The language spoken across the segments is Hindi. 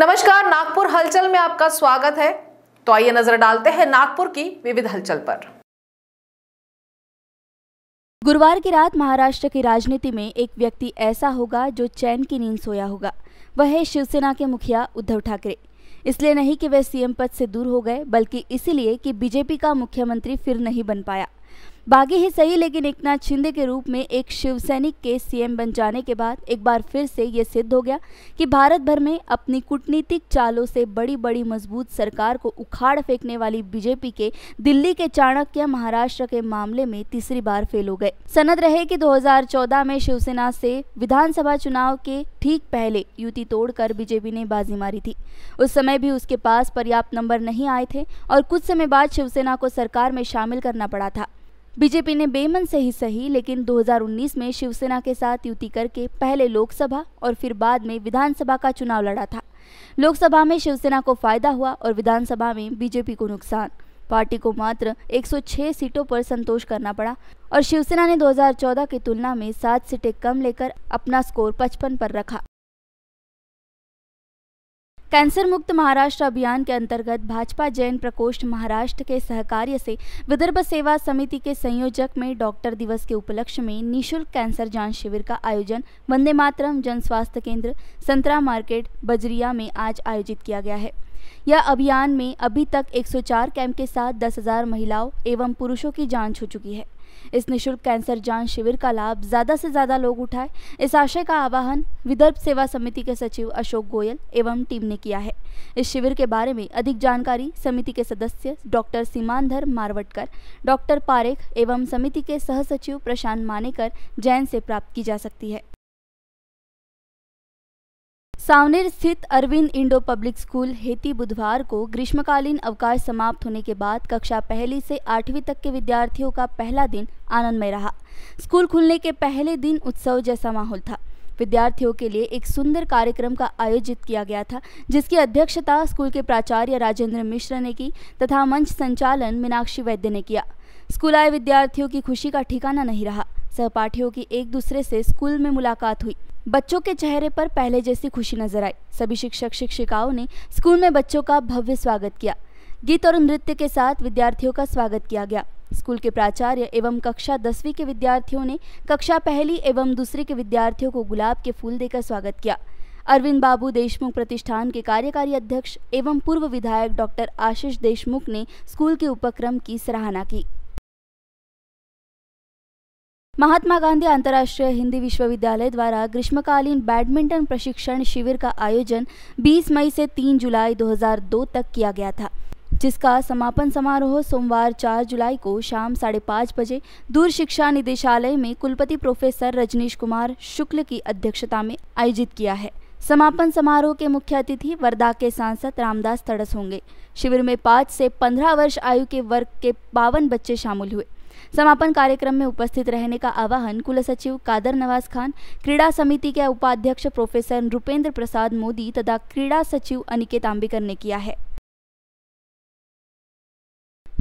नमस्कार, नागपुर हलचल में आपका स्वागत है। तो आइए नज़र डालते हैं नागपुर की विविध हलचल पर। गुरुवार की रात महाराष्ट्र की राजनीति में एक व्यक्ति ऐसा होगा जो चैन की नींद सोया होगा। वह है शिवसेना के मुखिया उद्धव ठाकरे। इसलिए नहीं कि वे सीएम पद से दूर हो गए, बल्कि इसीलिए कि बीजेपी का मुख्यमंत्री फिर नहीं बन पाया। बागी ही सही, लेकिन एकनाथ शिंदे के रूप में एक शिवसैनिक के सीएम बन जाने के बाद एक बार फिर से ये सिद्ध हो गया कि भारत भर में अपनी कूटनीतिक चालों से बड़ी बड़ी मज़बूत सरकार को उखाड़ फेंकने वाली बीजेपी के दिल्ली के चाणक्य महाराष्ट्र के मामले में तीसरी बार फेल हो गए। सनद रहे कि 2014 में शिवसेना से विधानसभा चुनाव के ठीक पहले युति तोड़कर बीजेपी ने बाजी मारी थी। उस समय भी उसके पास पर्याप्त नंबर नहीं आए थे और कुछ समय बाद शिवसेना को सरकार में शामिल करना पड़ा था। बीजेपी ने बेमन से ही सही, लेकिन 2019 में शिवसेना के साथ युति करके पहले लोकसभा और फिर बाद में विधानसभा का चुनाव लड़ा था। लोकसभा में शिवसेना को फ़ायदा हुआ और विधानसभा में बीजेपी को नुकसान। पार्टी को मात्र 106 सीटों पर संतोष करना पड़ा और शिवसेना ने 2014 की तुलना में सात सीटें कम लेकर अपना स्कोर 55 पर रखा। कैंसर मुक्त महाराष्ट्र अभियान के अंतर्गत भाजपा जैन प्रकोष्ठ महाराष्ट्र के सहकार्य से विदर्भ सेवा समिति के संयोजक में डॉक्टर दिवस के उपलक्ष्य में निशुल्क कैंसर जाँच शिविर का आयोजन वंदे मातरम जन स्वास्थ्य केंद्र संतरा मार्केट बजरिया में आज आयोजित किया गया है। यह अभियान में अभी तक 104 कैंप के साथ 10,000 महिलाओं एवं पुरुषों की जाँच हो चुकी है। इस निशुल्क कैंसर जाँच शिविर का लाभ ज़्यादा से ज़्यादा लोग उठाए। इस आशय का आवाहन विदर्भ सेवा समिति के सचिव अशोक गोयल एवं टीम ने किया है। इस शिविर के बारे में अधिक जानकारी समिति के सदस्य डॉक्टर सीमांधर मारवटकर, डॉक्टर पारेख एवं समिति के सह सचिव प्रशांत मानेकर जैन से प्राप्त की जा सकती है। सावनेर स्थित अरविंद इंडो पब्लिक स्कूल हेती बुधवार को ग्रीष्मकालीन अवकाश समाप्त होने के बाद कक्षा पहली से आठवीं तक के विद्यार्थियों का पहला दिन आनंदमय रहा। स्कूल खुलने के पहले दिन उत्सव जैसा माहौल था। विद्यार्थियों के लिए एक सुंदर कार्यक्रम का आयोजित किया गया था, जिसकी अध्यक्षता स्कूल के प्राचार्य राजेंद्र मिश्र ने की तथा मंच संचालन मीनाक्षी वैद्य ने किया। स्कूल आए विद्यार्थियों की खुशी का ठिकाना नहीं रहा। सहपाठियों की एक दूसरे से स्कूल में मुलाकात हुई। बच्चों के चेहरे पर पहले जैसी खुशी नज़र आई। सभी शिक्षक, शिक्षिकाओं ने स्कूल में बच्चों का भव्य स्वागत किया। गीत और नृत्य के साथ विद्यार्थियों का स्वागत किया गया। स्कूल के प्राचार्य एवं कक्षा दसवीं के विद्यार्थियों ने कक्षा पहली एवं दूसरी के विद्यार्थियों को गुलाब के फूल देकर स्वागत किया। अरविंद बाबू देशमुख प्रतिष्ठान के कार्यकारी अध्यक्ष एवं पूर्व विधायक डॉक्टर आशीष देशमुख ने स्कूल के उपक्रम की सराहना की। महात्मा गांधी अंतर्राष्ट्रीय हिंदी विश्वविद्यालय द्वारा ग्रीष्मकालीन बैडमिंटन प्रशिक्षण शिविर का आयोजन 20 मई से 3 जुलाई 2002 तक किया गया था, जिसका समापन समारोह सोमवार 4 जुलाई को शाम साढ़े पाँच बजे दूर शिक्षा निदेशालय में कुलपति प्रोफेसर रजनीश कुमार शुक्ल की अध्यक्षता में आयोजित किया है। समापन समारोह के मुख्य अतिथि वर्धा के सांसद रामदास तड़स होंगे। शिविर में पाँच से पंद्रह वर्ष आयु के वर्ग के बावन बच्चे शामिल हुए। समापन कार्यक्रम में उपस्थित रहने का आवाहन कुल सचिव कादर नवाज़ खान, क्रीड़ा समिति के उपाध्यक्ष प्रोफेसर रूपेंद्र प्रसाद मोदी तथा क्रीड़ा सचिव अनिकेत आम्बेकर ने किया है।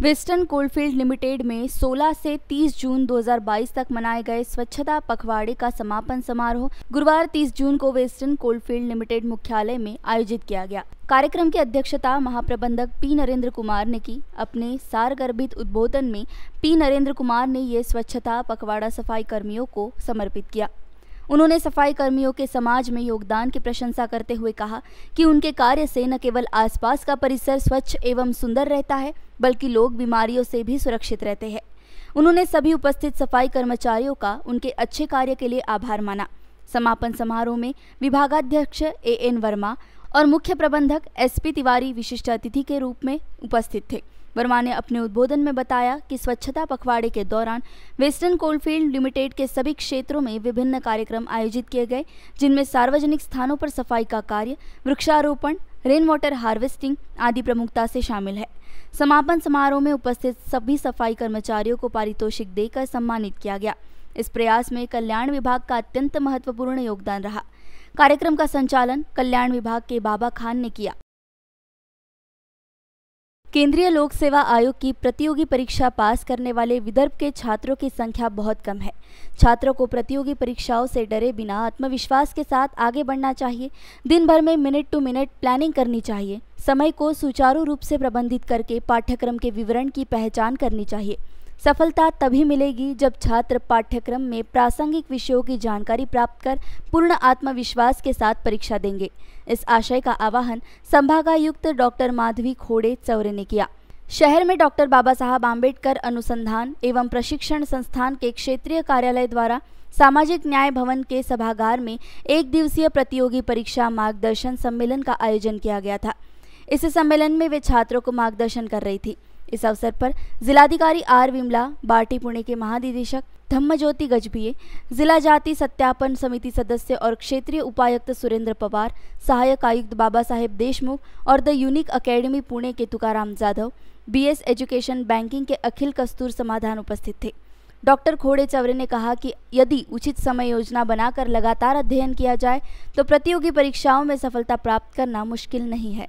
वेस्टर्न कोलफील्ड लिमिटेड में 16 से 30 जून 2022 तक मनाए गए स्वच्छता पखवाड़े का समापन समारोह गुरुवार 30 जून को वेस्टर्न कोलफील्ड लिमिटेड मुख्यालय में आयोजित किया गया। कार्यक्रम की अध्यक्षता महाप्रबंधक पी नरेंद्र कुमार ने की। अपने सारगर्भित उद्बोधन में पी नरेंद्र कुमार ने ये स्वच्छता पखवाड़ा सफ़ाई कर्मियों को समर्पित किया। उन्होंने सफ़ाई कर्मियों के समाज में योगदान की प्रशंसा करते हुए कहा कि उनके कार्य से न केवल आसपास का परिसर स्वच्छ एवं सुंदर रहता है, बल्कि लोग बीमारियों से भी सुरक्षित रहते हैं। उन्होंने सभी उपस्थित सफ़ाई कर्मचारियों का उनके अच्छे कार्य के लिए आभार माना। समापन समारोह में विभागाध्यक्ष ए एन वर्मा और मुख्य प्रबंधक एस पी तिवारी विशिष्ट अतिथि के रूप में उपस्थित थे। वर्मा ने अपने उद्बोधन में बताया कि स्वच्छता पखवाड़े के दौरान वेस्टर्न कोलफील्ड लिमिटेड के सभी क्षेत्रों में विभिन्न कार्यक्रम आयोजित किए गए, जिनमें सार्वजनिक स्थानों पर सफ़ाई का कार्य, वृक्षारोपण रेन वाटर हार्वेस्टिंग आदि प्रमुखता से शामिल है। समापन समारोह में उपस्थित सभी सफ़ाई कर्मचारियों को पारितोषिक देकर सम्मानित किया गया। इस प्रयास में कल्याण विभाग का अत्यंत महत्वपूर्ण योगदान रहा। कार्यक्रम का संचालन कल्याण विभाग के बाबा खान ने किया। केंद्रीय लोक सेवा आयोग की प्रतियोगी परीक्षा पास करने वाले विदर्भ के छात्रों की संख्या बहुत कम है। छात्रों को प्रतियोगी परीक्षाओं से डरे बिना आत्मविश्वास के साथ आगे बढ़ना चाहिए। दिन भर में मिनट टू मिनट प्लानिंग करनी चाहिए। समय को सुचारू रूप से प्रबंधित करके पाठ्यक्रम के विवरण की पहचान करनी चाहिए। सफलता तभी मिलेगी जब छात्र पाठ्यक्रम में प्रासंगिक विषयों की जानकारी प्राप्त कर पूर्ण आत्मविश्वास के साथ परीक्षा देंगे। इस आशय का आवाहन संभागायुक्त डॉक्टर माधवी खोड़े चौरे ने किया। शहर में डॉक्टर बाबा साहब आम्बेडकर अनुसंधान एवं प्रशिक्षण संस्थान के क्षेत्रीय कार्यालय द्वारा सामाजिक न्याय भवन के सभागार में एक दिवसीय प्रतियोगी परीक्षा मार्गदर्शन सम्मेलन का आयोजन किया गया था। इस सम्मेलन में वे छात्रों को मार्गदर्शन कर रही थी। इस अवसर पर जिलाधिकारी आर विमला, बाटी पुणे के महानिदेशक धम्मज्योति गजभिये, जिला जाति सत्यापन समिति सदस्य और क्षेत्रीय उपायुक्त सुरेंद्र पवार, सहायक आयुक्त बाबा साहेब देशमुख और द यूनिक अकेडमी पुणे के Tukaram Jadhav, BS education banking के अखिल कस्तूर समाधान उपस्थित थे। डॉक्टर खोड़े चवरे ने कहा कि यदि उचित समय योजना बनाकर लगातार अध्ययन किया जाए तो प्रतियोगी परीक्षाओं में सफलता प्राप्त करना मुश्किल नहीं है।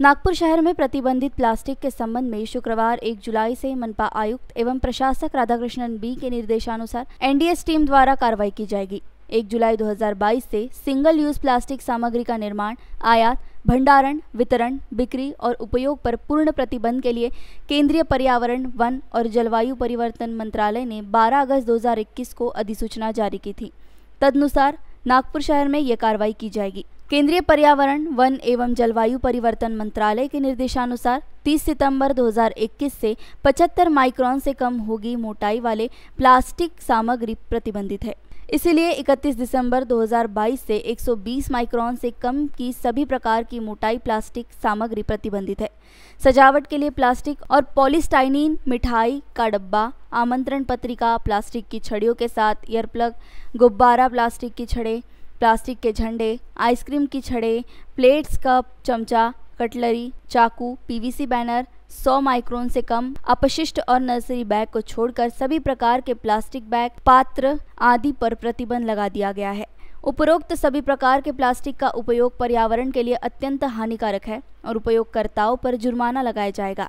नागपुर शहर में प्रतिबंधित प्लास्टिक के संबंध में शुक्रवार एक जुलाई से मनपा आयुक्त एवं प्रशासक राधाकृष्णन बी के निर्देशानुसार एनडीएस टीम द्वारा कार्रवाई की जाएगी। एक जुलाई 2022 से सिंगल यूज़ प्लास्टिक सामग्री का निर्माण, आयात, भंडारण, वितरण, बिक्री और उपयोग पर पूर्ण प्रतिबंध के लिए केंद्रीय पर्यावरण, वन और जलवायु परिवर्तन मंत्रालय ने 12 अगस्त 2021 को अधिसूचना जारी की थी। तदनुसार नागपुर शहर में ये कार्रवाई की जाएगी। केंद्रीय पर्यावरण, वन एवं जलवायु परिवर्तन मंत्रालय के निर्देशानुसार 30 सितंबर 2021 से 75 माइक्रोन से कम होगी मोटाई वाले प्लास्टिक सामग्री प्रतिबंधित है। इसीलिए 31 दिसंबर 2022 से 120 माइक्रोन से कम की सभी प्रकार की मोटाई प्लास्टिक सामग्री प्रतिबंधित है। सजावट के लिए प्लास्टिक और पॉलिस्टाइनिन, मिठाई का डब्बा आमंत्रण पत्रिका, प्लास्टिक की छड़ियों के साथ, ईयरप्लग, गुब्बारा प्लास्टिक की छड़े प्लास्टिक के झंडे, आइसक्रीम की छड़े, प्लेट्स, कप, चमचा, कटलरी, चाकू, पीवीसी बैनर 100 माइक्रोन से कम, अपशिष्ट और नर्सरी बैग को छोड़कर सभी प्रकार के प्लास्टिक बैग, पात्र आदि पर प्रतिबंध लगा दिया गया है। उपरोक्त सभी प्रकार के प्लास्टिक का उपयोग पर्यावरण के लिए अत्यंत हानिकारक है और उपयोगकर्ताओं पर जुर्माना लगाया जाएगा।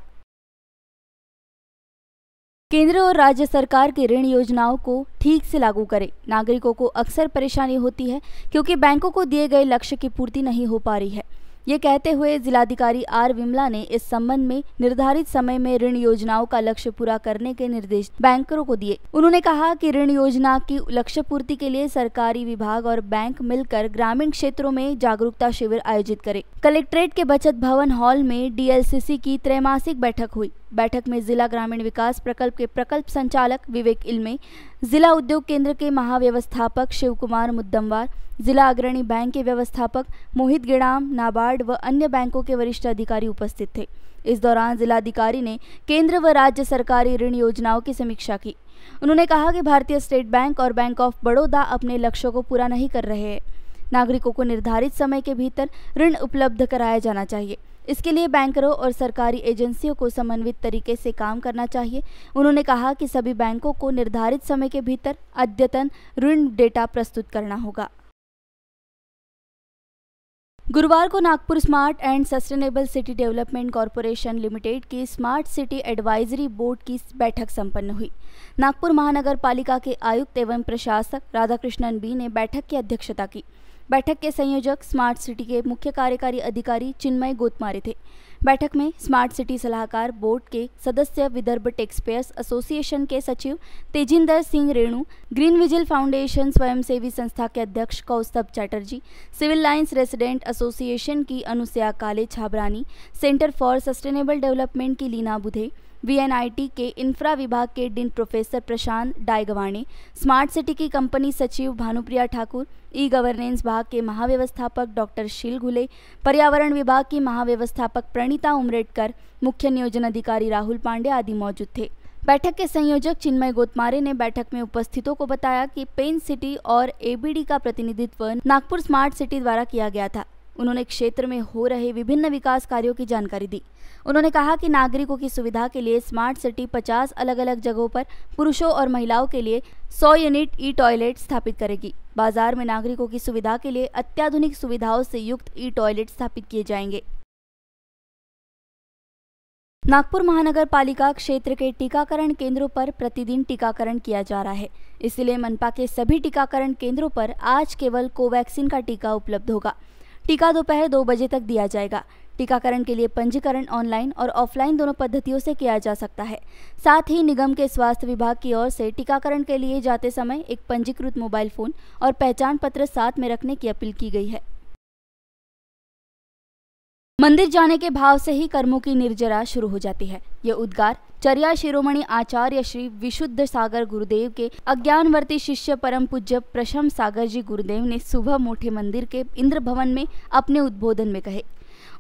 केंद्र और राज्य सरकार की ऋण योजनाओं को ठीक से लागू करें। नागरिकों को अक्सर परेशानी होती है, क्योंकि बैंकों को दिए गए लक्ष्य की पूर्ति नहीं हो पा रही है। ये कहते हुए जिलाधिकारी आर विमला ने इस संबंध में निर्धारित समय में ऋण योजनाओं का लक्ष्य पूरा करने के निर्देश बैंकरों को दिए। उन्होंने कहा कि ऋण योजना की लक्ष्य पूर्ति के लिए सरकारी विभाग और बैंक मिलकर ग्रामीण क्षेत्रों में जागरूकता शिविर आयोजित करें। कलेक्ट्रेट के बचत भवन हॉल में डीएलसीसी की त्रैमासिक बैठक हुई। बैठक में जिला ग्रामीण विकास प्रकल्प के प्रकल्प संचालक विवेक इल्मे, जिला उद्योग केंद्र के महाव्यवस्थापक शिव कुमार मुद्दमवार, जिला अग्रणी बैंक के व्यवस्थापक मोहित गिड़ाम, नाबार्ड व अन्य बैंकों के वरिष्ठ अधिकारी उपस्थित थे। इस दौरान जिलाधिकारी ने केंद्र व राज्य सरकारी ऋण योजनाओं की समीक्षा की। उन्होंने कहा कि भारतीय स्टेट बैंक और बैंक ऑफ़ बड़ौदा अपने लक्ष्यों को पूरा नहीं कर रहे हैं। नागरिकों को निर्धारित समय के भीतर ऋण उपलब्ध कराया जाना चाहिए। इसके लिए बैंकरों और सरकारी एजेंसियों को समन्वित तरीके से काम करना चाहिए। उन्होंने कहा कि सभी बैंकों को निर्धारित समय के भीतर अद्यतन ऋण डेटा प्रस्तुत करना होगा। गुरुवार को Nagpur smart and sustainable city development corporation limited की स्मार्ट सिटी एडवाइजरी बोर्ड की बैठक संपन्न हुई। नागपुर महानगर पालिका के आयुक्त एवं प्रशासक राधाकृष्णन बी ने बैठक की अध्यक्षता की। बैठक के संयोजक स्मार्ट सिटी के मुख्य कार्यकारी अधिकारी चिन्मय गोतमारे थे। बैठक में स्मार्ट सिटी सलाहकार बोर्ड के सदस्य विदर्भ टेक्सपेयर्स एसोसिएशन के सचिव Tejinder Singh Renu, green vigil foundation स्वयंसेवी संस्था के अध्यक्ष Kaustubh Chatterjee, civil lines resident association की Anusaya Kale Chhabrani, centre for sustainable development की लीना बुधे वीएनआईटी के इंफ्रा विभाग के dean professor Prashant Daigwani smart city की कंपनी सचिव भानुप्रिया ठाकुर ई गवर्नेंस विभाग के महाव्यवस्थापक डॉक्टर शील घुले पर्यावरण विभाग की महाव्यवस्थापक प्रणीता उमरेडकर मुख्य नियोजन अधिकारी राहुल पांडे आदि मौजूद थे। बैठक के संयोजक चिन्मय गोतमारे ने बैठक में उपस्थितों को बताया कि पेन सिटी और एबीडी का प्रतिनिधित्व नागपुर स्मार्ट सिटी द्वारा किया गया था। उन्होंने क्षेत्र में हो रहे विभिन्न विकास कार्यों की जानकारी दी। उन्होंने कहा कि नागरिकों की सुविधा के लिए स्मार्ट सिटी 50 अलग अलग जगहों पर पुरुषों और महिलाओं के लिए 100 यूनिट ई टॉयलेट स्थापित करेगी। बाज़ार में नागरिकों की सुविधा के लिए अत्याधुनिक सुविधाओं से युक्त ई टॉयलेट स्थापित किए जाएँगे। नागपुर महानगर पालिका क्षेत्र के टीकाकरण केंद्रों पर प्रतिदिन टीकाकरण किया जा रहा है। इसलिए मनपा के सभी टीकाकरण केंद्रों पर आज केवल कोवैक्सीन का टीका उपलब्ध होगा। टीका दोपहर दो बजे तक दिया जाएगा। टीकाकरण के लिए पंजीकरण ऑनलाइन और ऑफलाइन दोनों पद्धतियों से किया जा सकता है। साथ ही निगम के स्वास्थ्य विभाग की ओर से टीकाकरण के लिए जाते समय एक पंजीकृत मोबाइल फ़ोन और पहचान पत्र साथ में रखने की अपील की गई है। मंदिर जाने के भाव से ही कर्मों की निर्जरा शुरू हो जाती है। यह उद्गार चर्या शिरोमणि आचार्य श्री विशुद्ध सागर गुरुदेव के अज्ञानवर्ती शिष्य परम पूज्य प्रशम सागर जी गुरुदेव ने सुबह मोठे मंदिर के इंद्र भवन में अपने उद्बोधन में कहे।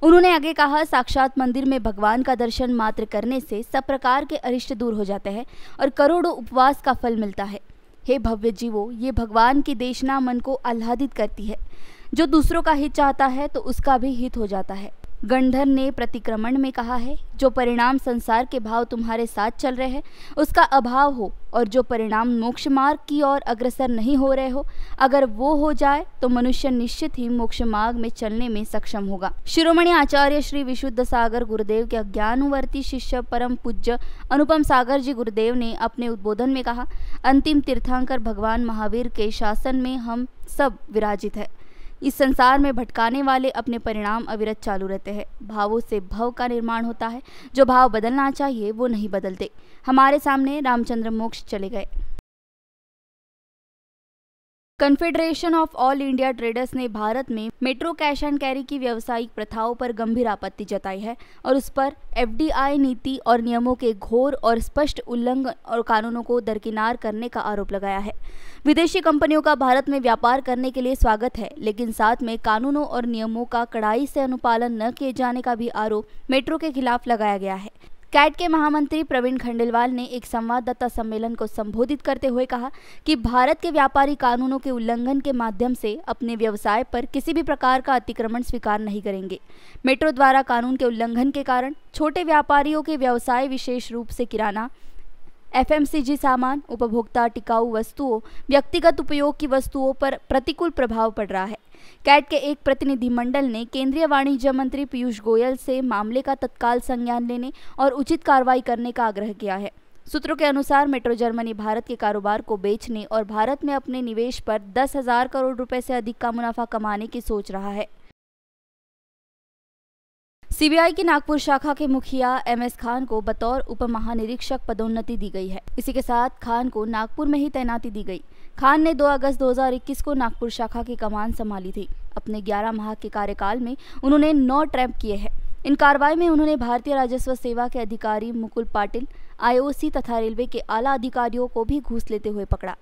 उन्होंने आगे कहा, साक्षात मंदिर में भगवान का दर्शन मात्र करने से सब प्रकार के अरिष्ट दूर हो जाते हैं और करोड़ों उपवास का फल मिलता है। हे भव्य जीवो, ये भगवान की देशना मन को आह्लादित करती है। जो दूसरों का हित चाहता है तो उसका भी हित हो जाता है। गंधर ने प्रतिक्रमण में कहा है, जो परिणाम संसार के भाव तुम्हारे साथ चल रहे हैं, उसका अभाव हो, और जो परिणाम मोक्ष मार्ग की ओर अग्रसर नहीं हो रहे हो, अगर वो हो जाए तो मनुष्य निश्चित ही मोक्ष मार्ग में चलने में सक्षम होगा। शिरोमणि आचार्य श्री विशुद्ध सागर गुरुदेव के अज्ञानुवर्ती शिष्य परम पूज्य अनुपम सागर जी गुरुदेव ने अपने उद्बोधन में कहा, अंतिम तीर्थांकर भगवान महावीर के शासन में हम सब विराजित है। इस संसार में भटकाने वाले अपने परिणाम अविरत चालू रहते हैं। भावों से भव का निर्माण होता है। जो भाव बदलना चाहिए, वो नहीं बदलते। हमारे सामने रामचंद्र मोक्ष चले गए। Confederation of all India traders ने भारत में मेट्रो कैश एंड कैरी की व्यावसायिक प्रथाओं पर गंभीर आपत्ति जताई है और उस पर एफडीआई नीति और नियमों के घोर और स्पष्ट उल्लंघन और कानूनों को दरकिनार करने का आरोप लगाया है। विदेशी कंपनियों का भारत में व्यापार करने के लिए स्वागत है, लेकिन साथ में कानूनों और नियमों का कड़ाई से अनुपालन न किए जाने का भी आरोप मेट्रो के खिलाफ लगाया गया है। कैट के महामंत्री प्रवीण खंडेलवाल ने एक संवाददाता सम्मेलन को संबोधित करते हुए कहा कि भारत के व्यापारी कानूनों के उल्लंघन के माध्यम से अपने व्यवसाय पर किसी भी प्रकार का अतिक्रमण स्वीकार नहीं करेंगे। मेट्रो द्वारा कानून के उल्लंघन के कारण छोटे व्यापारियों के व्यवसाय विशेष रूप से किराना, एफएमसीजी सामान, उपभोक्ता टिकाऊ वस्तुओं, व्यक्तिगत उपयोग की वस्तुओं पर प्रतिकूल प्रभाव पड़ रहा है। कैट के एक प्रतिनिधिमंडल ने केंद्रीय वाणिज्य मंत्री पीयूष गोयल से मामले का तत्काल संज्ञान लेने और उचित कार्रवाई करने का आग्रह किया है। सूत्रों के अनुसार मेट्रो जर्मनी भारत के कारोबार को बेचने और भारत में अपने निवेश पर दस हज़ार करोड़ रुपए से अधिक का मुनाफा कमाने की सोच रहा है। सीबीआई की नागपुर शाखा के मुखिया एम एस खान को बतौर उप महानिरीक्षक पदोन्नति दी गई है। इसी के साथ खान को नागपुर में ही तैनाती दी गई। खान ने 2 अगस्त 2021 को नागपुर शाखा की कमान संभाली थी। अपने 11 माह के कार्यकाल में उन्होंने नौ ट्रैप किए हैं। इन कार्रवाई में उन्होंने भारतीय राजस्व सेवा के अधिकारी मुकुल पाटिल, आईओसी तथा रेलवे के आला अधिकारियों को भी घूस लेते हुए पकड़ा।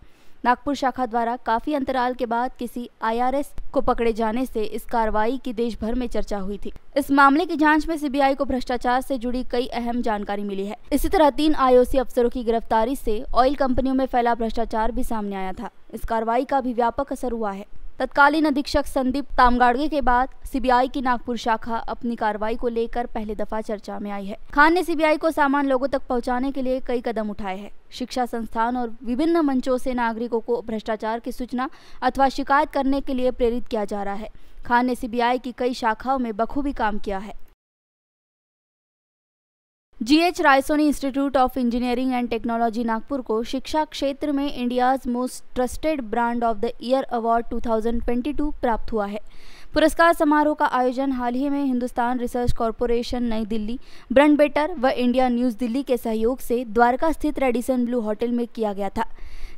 नागपुर शाखा द्वारा काफ़ी अंतराल के बाद किसी आईआरएस को पकड़े जाने से इस कार्रवाई की देश भर में चर्चा हुई थी। इस मामले की जाँच में सीबीआई को भ्रष्टाचार से जुड़ी कई अहम जानकारी मिली है। इसी तरह तीन आईओसी अफसरों की गिरफ्तारी से ऑयल कंपनियों में फैला भ्रष्टाचार भी सामने आया था। इस कार्रवाई का भी व्यापक असर हुआ है। तत्कालीन अधीक्षक संदीप तामगाड़गे के बाद सीबीआई की नागपुर शाखा अपनी कार्रवाई को लेकर पहले दफ़ा चर्चा में आई है। खान ने सीबीआई को सामान लोगों तक पहुँचाने के लिए कई कदम उठाए हैं। शिक्षा संस्थान और विभिन्न मंचों से नागरिकों को भ्रष्टाचार की सूचना अथवा शिकायत करने के लिए प्रेरित किया जा रहा है। खान ने सीबीआई की कई शाखाओं में बखूबी काम किया है। GH Raisoni institute of engineering and technology Nagpur को शिक्षा क्षेत्र में India's most trusted brand of the year award 2022 प्राप्त हुआ है। पुरस्कार समारोह का आयोजन हाल ही में Hindustan research corporation, Nai Delhi brand better व इंडिया न्यूज़ दिल्ली के सहयोग से द्वारका स्थित रेडिसन ब्लू होटल में किया गया था।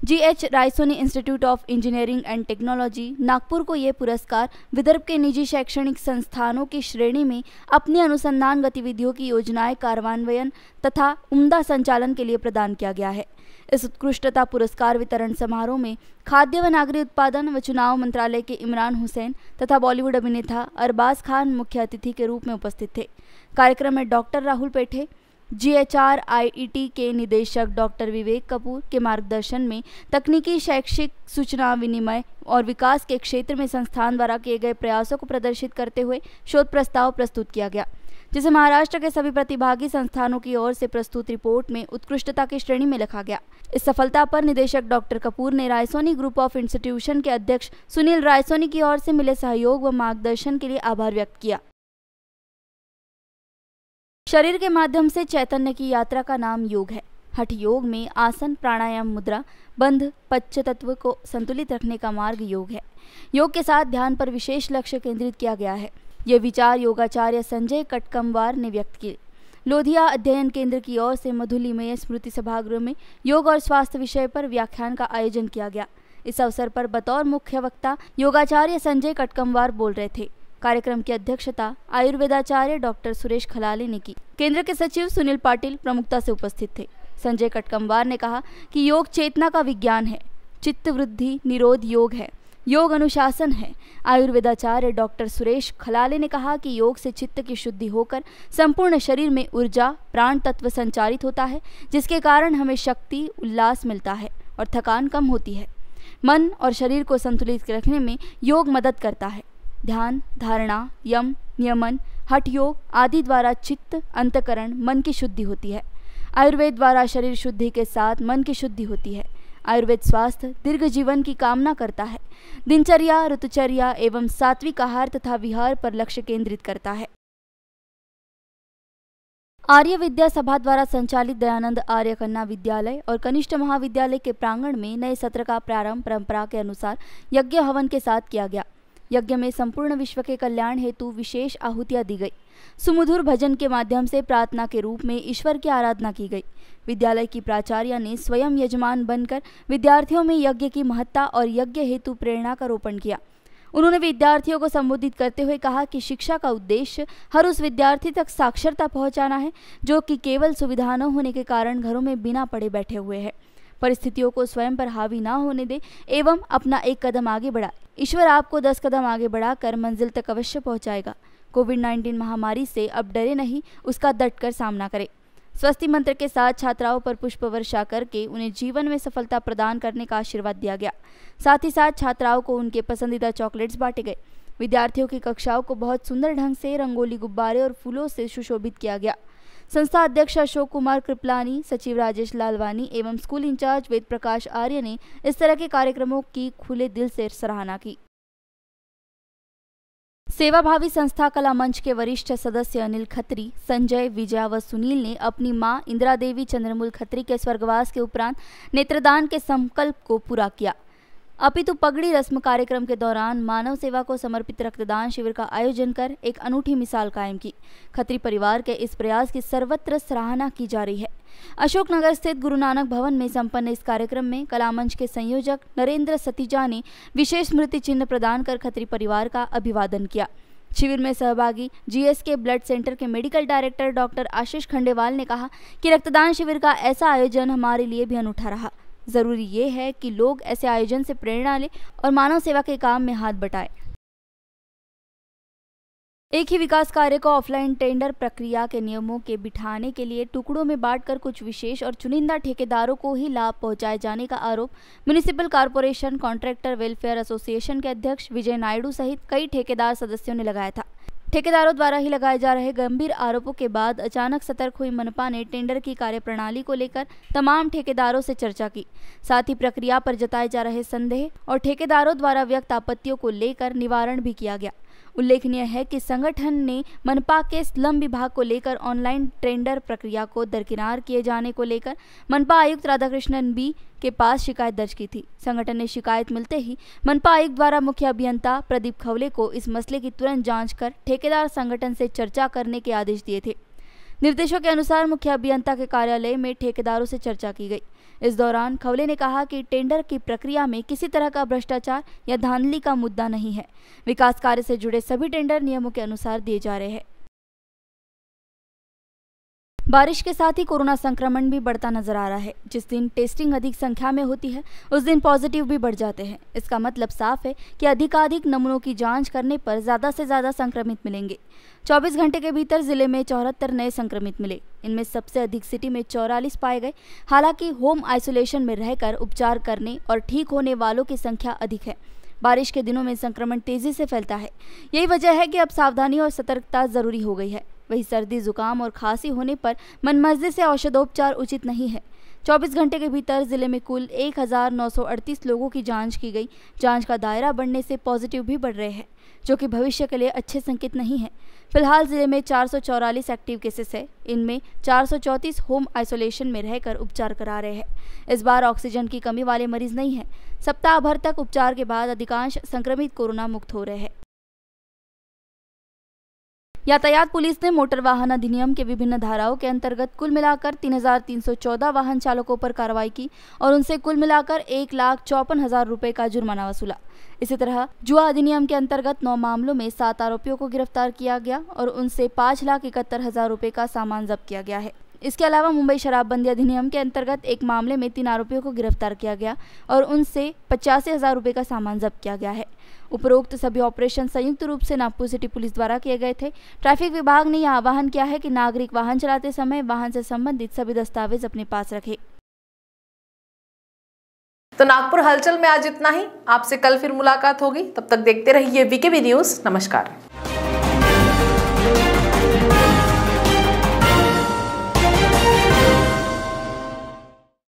G H Raisoni institute of engineering and technology Nagpur को ये पुरस्कार विदर्भ के निजी शैक्षणिक संस्थानों की श्रेणी में अपनी अनुसंधान गतिविधियों की योजनाएँ, कार्यान्वयन तथा उम्दा संचालन के लिए प्रदान किया गया है। इस उत्कृष्टता पुरस्कार वितरण समारोह में खाद्य व नागरिक उत्पादन व चुनाव मंत्रालय के इमरान हुसैन तथा बॉलीवुड अभिनेता अरबाज खान मुख्य अतिथि के रूप में उपस्थित थे। कार्यक्रम में डॉक्टर राहुल पेठे जीएचआर आईईटी के निदेशक डॉक्टर विवेक कपूर के मार्गदर्शन में तकनीकी शैक्षिक सूचना विनिमय और विकास के क्षेत्र में संस्थान द्वारा किए गए प्रयासों को प्रदर्शित करते हुए शोध प्रस्ताव प्रस्तुत किया गया, जिसे महाराष्ट्र के सभी प्रतिभागी संस्थानों की ओर से प्रस्तुत रिपोर्ट में उत्कृष्टता की श्रेणी में लिखा गया। इस सफलता पर निदेशक डॉक्टर कपूर ने रायसोनी ग्रुप ऑफ़ इंस्टीट्यूशन के अध्यक्ष सुनील रायसोनी की ओर से मिले सहयोग व मार्गदर्शन के लिए आभार व्यक्त किया। शरीर के माध्यम से चैतन्य की यात्रा का नाम योग है। हठ योग में आसन, प्राणायाम, मुद्रा, बंध पच्च तत्व को संतुलित रखने का मार्ग योग है। योग के साथ ध्यान पर विशेष लक्ष्य केंद्रित किया गया है। ये विचार योगाचार्य संजय कटकमवार ने व्यक्त किए। लोधिया अध्ययन केंद्र की ओर से मधुलिमय स्मृति सभागृह में योग और स्वास्थ्य विषय पर व्याख्यान का आयोजन किया गया। इस अवसर पर बतौर मुख्य वक्ता योगाचार्य संजय कटकमवार बोल रहे थे। कार्यक्रम की अध्यक्षता आयुर्वेदाचार्य डॉक्टर सुरेश खलाली ने की। केंद्र के सचिव सुनील पाटिल प्रमुखता से उपस्थित थे। संजय कटकमवार ने कहा कि योग चेतना का विज्ञान है। चित्त वृद्धि, निरोध योग है। योग अनुशासन है। आयुर्वेदाचार्य डॉक्टर सुरेश खलाले ने कहा कि योग से चित्त की शुद्धि होकर संपूर्ण शरीर में ऊर्जा, प्राण तत्व संचारित होता है, जिसके कारण हमें शक्ति, उल्लास मिलता है और थकान कम होती है। मन और शरीर को संतुलित रखने में योग मदद करता है। ध्यान, धारणा, यम, नियमन, हठ योग आदि द्वारा चित्त, अंतकरण, मन की शुद्धि होती है। आयुर्वेद द्वारा शरीर शुद्धि के साथ मन की शुद्धि होती है। आयुर्वेद स्वास्थ्य दीर्घ जीवन की कामना करता है। दिनचर्या, ऋतुचर्या एवं सात्विक आहार तथा विहार पर लक्ष्य केंद्रित करता है। आर्य विद्या सभा द्वारा संचालित दयानंद आर्य कन्या विद्यालय और कनिष्ठ महाविद्यालय के प्रांगण में नए सत्र का प्रारंभ परंपरा के अनुसार यज्ञ हवन के साथ किया गया। यज्ञ में संपूर्ण विश्व के कल्याण हेतु विशेष आहुतियाँ दी गई। सुमधुर भजन के माध्यम से प्रार्थना के रूप में ईश्वर की आराधना की गई। विद्यालय की प्राचार्य ने स्वयं यजमान बनकर विद्यार्थियों में यज्ञ की महत्ता और यज्ञ हेतु प्रेरणा का रोपण किया। उन्होंने विद्यार्थियों को संबोधित करते हुए कहा कि शिक्षा का उद्देश्य हर उस विद्यार्थी तक साक्षरता पहुंचाना है, जो कि केवल सुविधा न होने के कारण घरों में बिना पढ़े बैठे हुए हैं। परिस्थितियों को स्वयं पर हावी ना होने दे, एवं अपना एक कदम आगे बढ़ाए ईश्वर आपको दस कदम आगे बढ़ाकर मंजिल तक अवश्य पहुंचाएगा। कोविड 19 महामारी से अब डरे नहीं, उसका डटकर सामना करें। स्वस्ति मंत्र के साथ छात्राओं पर पुष्प वर्षा करके उन्हें जीवन में सफलता प्रदान करने का आशीर्वाद दिया गया। साथ ही साथ छात्राओं को उनके पसंदीदा चॉकलेट्स बांटे गए। विद्यार्थियों की कक्षाओं को बहुत सुंदर ढंग से रंगोली गुब्बारे और फूलों से सुशोभित किया गया। संस्था अध्यक्ष अशोक कुमार कृपलानी, सचिव राजेश लालवानी एवं स्कूल इंचार्ज वेद प्रकाश आर्य ने इस तरह के कार्यक्रमों की खुले दिल से सराहना की। सेवाभावी संस्था कला मंच के वरिष्ठ सदस्य अनिल खत्री, संजय, विजया व सुनील ने अपनी माँ इंदिरा देवी चंद्रमूल खत्री के स्वर्गवास के उपरांत नेत्रदान के संकल्प को पूरा किया। अपितु पगड़ी रस्म कार्यक्रम के दौरान मानव सेवा को समर्पित रक्तदान शिविर का आयोजन कर एक अनूठी मिसाल कायम की। खत्री परिवार के इस प्रयास की सर्वत्र सराहना की जा रही है। अशोकनगर स्थित गुरु नानक भवन में संपन्न इस कार्यक्रम में कला मंच के संयोजक नरेंद्र सतीजा ने विशेष स्मृति चिन्ह प्रदान कर खत्री परिवार का अभिवादन किया। शिविर में सहभागी जीएसके ब्लड सेंटर के medical director doctor Ashish Khandewal ने कहा कि रक्तदान शिविर का ऐसा आयोजन हमारे लिए भी अनूठा रहा। ज़रूरी ये है कि लोग ऐसे आयोजन से प्रेरणा लें और मानव सेवा के काम में हाथ बटाएँ। एक ही विकास कार्य को ऑफलाइन टेंडर प्रक्रिया के नियमों के बिठाने के लिए टुकड़ों में बांटकर कुछ विशेष और चुनिंदा ठेकेदारों को ही लाभ पहुँचाए जाने का आरोप municipal corporation contractor welfare association के अध्यक्ष विजय नायडू सहित कई ठेकेदार सदस्यों ने लगाया था। ठेकेदारों द्वारा ही लगाए जा रहे गंभीर आरोपों के बाद अचानक सतर्क हुई मनपा ने टेंडर की कार्यप्रणाली को लेकर तमाम ठेकेदारों से चर्चा की। साथ ही प्रक्रिया पर जताए जा रहे संदेह और ठेकेदारों द्वारा व्यक्त आपत्तियों को लेकर निवारण भी किया गया। उल्लेखनीय है कि संगठन ने मनपा के स्लम विभाग को लेकर ऑनलाइन टेंडर प्रक्रिया को दरकिनार किए जाने को लेकर मनपा आयुक्त राधाकृष्णन बी के पास शिकायत दर्ज की थी। संगठन ने शिकायत मिलते ही मनपा आयुक्त द्वारा मुख्य अभियंता प्रदीप खवले को इस मसले की तुरंत जाँच कर ठेकेदार संगठन से चर्चा करने के आदेश दिए थे। निर्देशों के अनुसार मुख्य अभियंता के कार्यालय में ठेकेदारों से चर्चा की गई। इस दौरान खवले ने कहा कि टेंडर की प्रक्रिया में किसी तरह का भ्रष्टाचार या धांधली का मुद्दा नहीं है। विकास कार्य से जुड़े सभी टेंडर नियमों के अनुसार दिए जा रहे हैं। बारिश के साथ ही कोरोना संक्रमण भी बढ़ता नज़र आ रहा है। जिस दिन टेस्टिंग अधिक संख्या में होती है, उस दिन पॉजिटिव भी बढ़ जाते हैं। इसका मतलब साफ़ है कि अधिकाधिक नमूनों की जाँच करने पर ज़्यादा से ज़्यादा संक्रमित मिलेंगे। 24 घंटे के भीतर ज़िले में चौहत्तर नए संक्रमित मिले। इनमें सबसे अधिक सिटी में चौरालीस पाए गए। हालाँकि होम आइसोलेशन में रहकर उपचार करने और ठीक होने वालों की संख्या अधिक है। बारिश के दिनों में संक्रमण तेज़ी से फैलता है। यही वजह है कि अब सावधानी और सतर्कता ज़रूरी हो गई है। वही सर्दी, जुकाम और खांसी होने पर मनमर्जी से औषधोपचार उचित नहीं है। 24 घंटे के भीतर ज़िले में कुल एक हज़ार नौ सौ अड़तीस लोगों की जाँच की गई। जाँच का दायरा बढ़ने से पॉजिटिव भी बढ़ रहे हैं, जो कि भविष्य के लिए अच्छे संकेत नहीं है। फ़िलहाल ज़िले में चार एक्टिव केसेस है। इनमें चार सौ चौंतीस होम आइसोलेशन में रहकर उपचार करा रहे हैं। इस बार ऑक्सीजन की कमी वाले मरीज़ नहीं है। सप्ताह भर तक उपचार के बाद अधिकांश संक्रमित कोरोना मुक्त हो रहे हैं। यातायात पुलिस ने मोटर वाहन अधिनियम के विभिन्न धाराओं के अंतर्गत कुल मिलाकर 3,314 वाहन चालकों पर कार्रवाई की और उनसे कुल मिलाकर एक लाख चौपन हज़ार रूपए का जुर्माना वसूला। इसी तरह जुआ अधिनियम के अंतर्गत नौ मामलों में सात आरोपियों को गिरफ़्तार किया गया और उनसे पाँच लाख इकहत्तर हज़ार रुपए का सामान जब्त किया गया है। इसके अलावा मुंबई शराबबंदी अधिनियम के अंतर्गत एक मामले में तीन आरोपियों को गिरफ़्तार किया गया और उनसे पचासी हज़ार रूपए का सामान जब्त किया गया है। उपरोक्त सभी ऑपरेशन संयुक्त रूप से नागपुर सिटी पुलिस द्वारा किए गए थे। ट्रैफ़िक विभाग ने यह आह्वान किया है कि नागरिक वाहन चलाते समय वाहन से संबंधित सभी दस्तावेज़ अपने पास रखे। तो नागपुर हलचल में आज इतना ही। आपसे कल फिर मुलाकात होगी। तब तक देखते रहिए वीकेबी न्यूज़। नमस्कार।